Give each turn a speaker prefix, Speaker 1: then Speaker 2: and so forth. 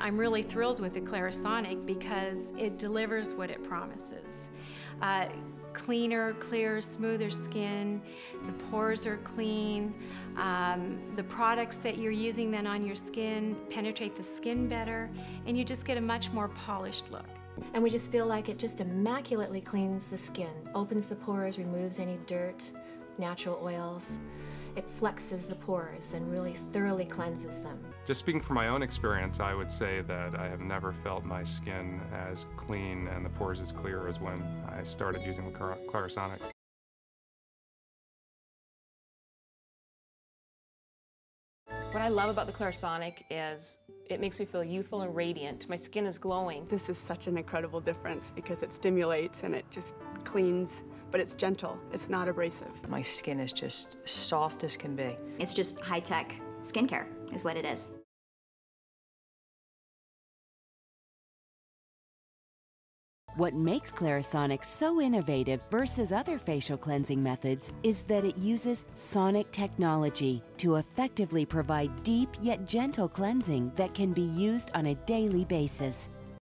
Speaker 1: I'm really thrilled with the Clarisonic because it delivers what it promises. Uh, cleaner, clearer, smoother skin, the pores are clean, um, the products that you're using then on your skin penetrate the skin better, and you just get a much more polished look.
Speaker 2: And we just feel like it just immaculately cleans the skin, opens the pores, removes any dirt, natural oils. It flexes the pores and really thoroughly cleanses them.
Speaker 3: Just speaking from my own experience, I would say that I have never felt my skin as clean and the pores as clear as when I started using Clarisonic.
Speaker 4: What I love about the Clarisonic is it makes me feel youthful and radiant. My skin is glowing.
Speaker 5: This is such an incredible difference because it stimulates and it just cleans, but it's gentle. It's not abrasive.
Speaker 6: My skin is just soft as can be.
Speaker 7: It's just high-tech skincare is what it is.
Speaker 8: What makes Clarisonic so innovative versus other facial cleansing methods is that it uses sonic technology to effectively provide deep yet gentle cleansing that can be used on a daily basis.